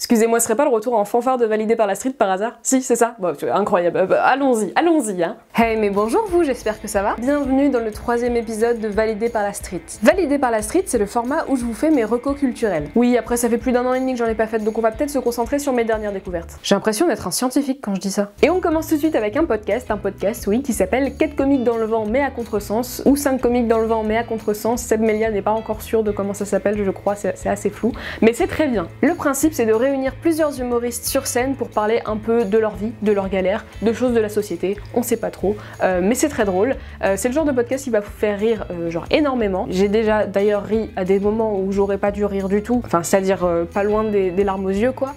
Excusez-moi, ce serait pas le retour en fanfare de Validé par la Street par hasard? Si, c'est ça? Bon, incroyable. Euh, bah, allons-y, allons-y, hein. Hey, mais bonjour vous, j'espère que ça va. Bienvenue dans le troisième épisode de Validé par la Street. Validé par la Street, c'est le format où je vous fais mes recos culturels. Oui, après ça fait plus d'un an et demi que j'en ai pas fait, donc on va peut-être se concentrer sur mes dernières découvertes. J'ai l'impression d'être un scientifique quand je dis ça. Et on commence tout de suite avec un podcast, un podcast, oui, qui s'appelle 4 comiques dans le vent mais à contresens, ou 5 comiques dans le vent mais à contresens. Seb Melia n'est pas encore sûr de comment ça s'appelle, je crois, c'est assez flou. Mais c'est très bien. Le principe, c'est de réunir plusieurs humoristes sur scène pour parler un peu de leur vie, de leurs galères, de choses de la société, on sait pas trop, euh, mais c'est très drôle. Euh, c'est le genre de podcast qui va vous faire rire euh, genre énormément. J'ai déjà d'ailleurs ri à des moments où j'aurais pas dû rire du tout, enfin c'est-à-dire pas loin des, larmes aux yeux quoi.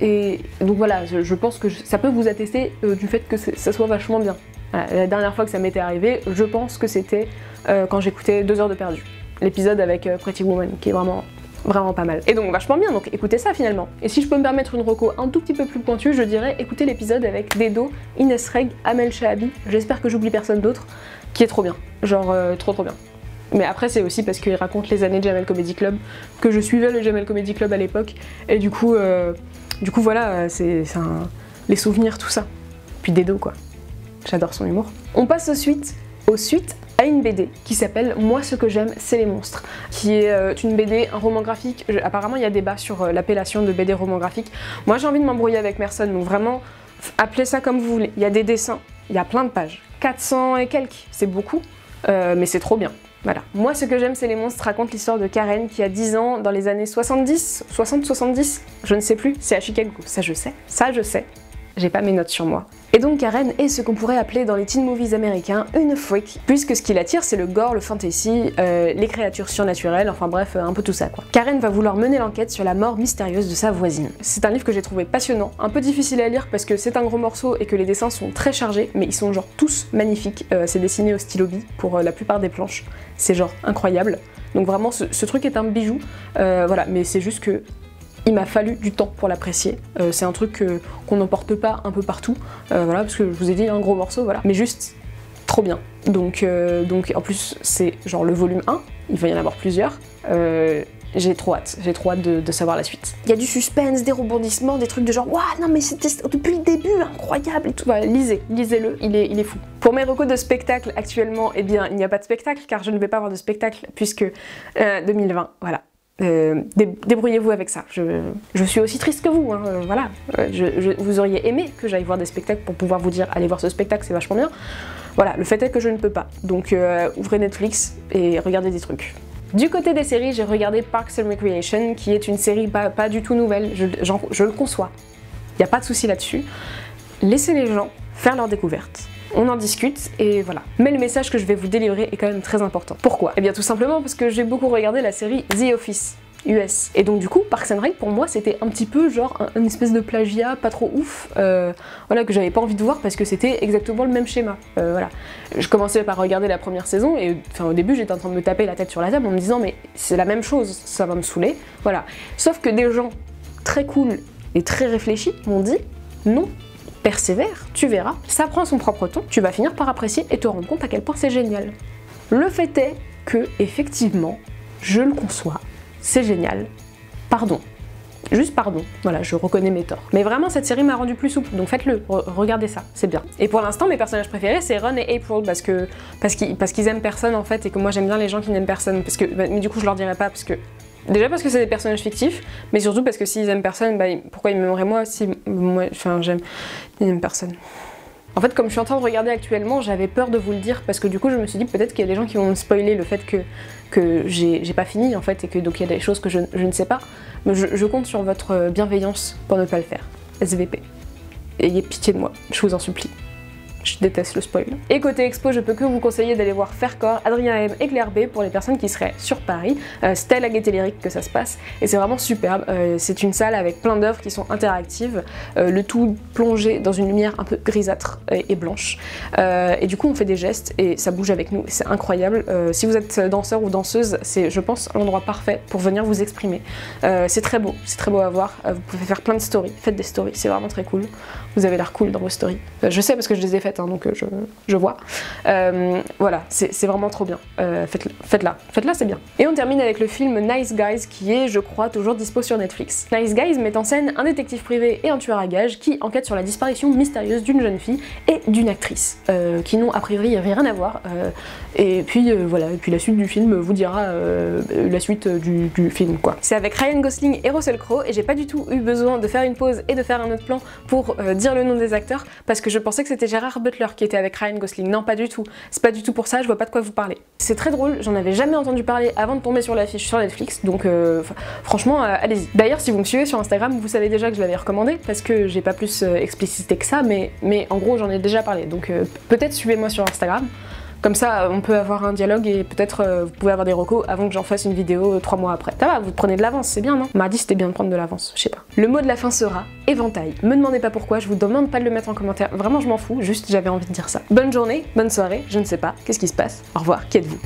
et donc voilà, je, pense que ça peut vous attester du fait que ça soit vachement bien. la dernière fois que ça m'était arrivé, je pense que c'était quand j'écoutais Deux heures de perdu, l'épisode avec Pretty Woman, qui est vraiment vraiment pas mal. Et donc vachement bien, donc écoutez ça finalement. Et si je peux me permettre une reco un tout petit peu plus pointue, je dirais écoutez l'épisode avec Dedo, Inès Reg, Amel Shahabi, j'espère que j'oublie personne d'autre, qui est trop bien. Genre euh, trop trop bien. Mais après c'est aussi parce qu'il raconte les années de Jamel Comedy Club, que je suivais le Jamel Comedy Club à l'époque, et du coup, euh, du coup voilà, c'est les souvenirs, tout ça. Puis Dedo quoi. J'adore son humour. On passe aux suites, aux suites une BD qui s'appelle Moi ce que j'aime c'est les monstres, qui est euh, une BD, un roman graphique. apparemment il y a débat sur euh, l'appellation de BD roman graphique. Moi j'ai envie de m'embrouiller avec personne, donc vraiment appelez ça comme vous voulez. Il y a des dessins, il y a plein de pages, 400 et quelques, c'est beaucoup, euh, mais c'est trop bien. Voilà. Moi, ce que j'aime, c'est les monstres raconte l'histoire de Karen qui a 10 ans dans les années 70, 60-70, je ne sais plus, c'est à Chicago. Ça, je sais. Ça, je sais. J'ai pas mes notes sur moi. Et donc Karen est ce qu'on pourrait appeler dans les teen movies américains une freak, puisque ce qui l'attire c'est le gore, le fantasy, euh, les créatures surnaturelles, enfin bref, euh, un peu tout ça quoi. Karen va vouloir mener l'enquête sur la mort mystérieuse de sa voisine. C'est un livre que j'ai trouvé passionnant, un peu difficile à lire parce que c'est un gros morceau et que les dessins sont très chargés, mais ils sont genre tous magnifiques. Euh, c'est dessiné au stylo bille pour la plupart des planches, c'est genre incroyable. Donc vraiment ce, truc est un bijou, voilà, mais c'est juste que il m'a fallu du temps pour l'apprécier. Euh, c'est un truc qu'on n'emporte pas un peu partout, euh, voilà, parce que je vous ai dit un gros morceau, voilà. Mais juste trop bien. Donc, euh, donc en plus c'est genre le volume 1, il va y en avoir plusieurs. j'ai trop hâte, j'ai trop hâte de, savoir la suite. Il y a du suspense, des rebondissements, des trucs de genre Waouh, non mais c'était depuis le début incroyable et tout. Voilà, lisez, lisez-le, il est, il est fou. Pour mes recos de spectacle actuellement, eh bien il n'y a pas de spectacle car je ne vais pas avoir de spectacle puisque 2020, voilà. Euh, débrouillez-vous avec ça. Je, suis aussi triste que vous, hein, euh, voilà. Euh, vous auriez aimé que j'aille voir des spectacles pour pouvoir vous dire allez voir ce spectacle, c'est vachement bien. Voilà, le fait est que je ne peux pas. Donc ouvrez Netflix et regardez des trucs. Du côté des séries, j'ai regardé Parks and Recreation, qui est une série pas, pas du tout nouvelle, je, je le conçois. Il n'y a pas de souci là-dessus. Laissez les gens faire leurs découvertes on en discute et voilà. Mais le message que je vais vous délivrer est quand même très important. Pourquoi? Eh bien tout simplement parce que j'ai beaucoup regardé la série The Office. US. Et donc du coup, Parks and Rec pour moi c'était un petit peu genre une espèce de plagiat pas trop ouf, euh, voilà que j'avais pas envie de voir parce que c'était exactement le même schéma. Euh, voilà. Je commençais par regarder la première saison et enfin au début j'étais en train de me taper la tête sur la table en me disant mais c'est la même chose, ça va me saouler, voilà. Sauf que des gens très cool et très réfléchis m'ont dit non, persévère, tu verras, ça prend son propre ton, tu vas finir par apprécier et te rendre compte à quel point c'est génial. Le fait est que, effectivement, je le conçois, c'est génial, pardon. Juste pardon, voilà, je reconnais mes torts. Mais vraiment, cette série m'a rendu plus souple, donc faites-le, regardez ça, c'est bien. Et pour l'instant, mes personnages préférés, c'est Ron et April, parce que parce qu'ils aiment personne en fait, et que moi j'aime bien les gens qui n'aiment personne, parce que mais du coup je leur dirai pas, parce que Déjà parce que c'est des personnages fictifs, mais surtout parce que s'ils aiment personne, bah, pourquoi ils m'aimeraient moi si moi, enfin j'aime, ils n'aiment personne. En fait, comme je suis en train de regarder actuellement, j'avais peur de vous le dire parce que du coup, je me suis dit peut-être qu'il y a des gens qui vont me spoiler le fait que, que j'ai pas fini en fait et que donc il y a des choses que je, ne sais pas. Mais je, je compte sur votre bienveillance pour ne pas le faire. SVP. Ayez pitié de moi, je vous en supplie. Je déteste le spoil. Et côté expo, je peux que vous conseiller d'aller voir Faircore, Adrien M et Claire B pour les personnes qui seraient sur Paris. Euh, c'est à la Gaîté Lyrique que ça se passe et c'est vraiment superbe. Euh, c'est une salle avec plein d'œuvres qui sont interactives, euh, le tout plongé dans une lumière un peu grisâtre et, blanche. et du coup, on fait des gestes et ça bouge avec nous. C'est incroyable. si vous êtes danseur ou danseuse, c'est, je pense, l'endroit parfait pour venir vous exprimer. c'est très beau, c'est très beau à voir. vous pouvez faire plein de stories. Faites des stories, c'est vraiment très cool. Vous avez l'air cool dans vos stories. je sais parce que je les ai faites hein, donc je, je vois. voilà, c'est vraiment trop bien. Faites-la, faites-la, c'est bien. Et on termine avec le film Nice Guys, qui est, je crois, toujours dispo sur Netflix. Nice Guys met en scène un détective privé et un tueur à gages qui enquête sur la disparition mystérieuse d'une jeune fille et d'une actrice, qui n'ont a priori rien à voir. et puis voilà, et puis la suite du film vous dira la suite du, film, quoi. C'est avec Ryan Gosling et Russell Crowe, et j'ai pas du tout eu besoin de faire une pause et de faire un autre plan pour euh, dire le nom des acteurs, parce que je pensais que c'était Gérard Butler qui était avec Ryan Gosling. Non, pas du tout. C'est pas du tout pour ça, je vois pas de quoi vous parler. C'est très drôle, j'en avais jamais entendu parler avant de tomber sur l'affiche sur Netflix, donc euh, franchement, euh, allez-y. D'ailleurs, si vous me suivez sur Instagram, vous savez déjà que je l'avais recommandé, parce que j'ai pas plus explicité que ça, mais, mais en gros, j'en ai déjà parlé. Donc peut-être suivez-moi sur Instagram. Comme ça, on peut avoir un dialogue et peut-être euh, vous pouvez avoir des recos avant que j'en fasse une vidéo euh, trois mois après. Ça va, vous prenez de l'avance, c'est bien, non? Mardi, c'était bien de prendre de l'avance, je sais pas. Le mot de la fin sera éventail. Me demandez pas pourquoi, je vous demande pas de le mettre en commentaire. Vraiment, je m'en fous, juste j'avais envie de dire ça. Bonne journée, bonne soirée, je ne sais pas. Qu'est-ce qui se passe? Au revoir, qui êtes-vous?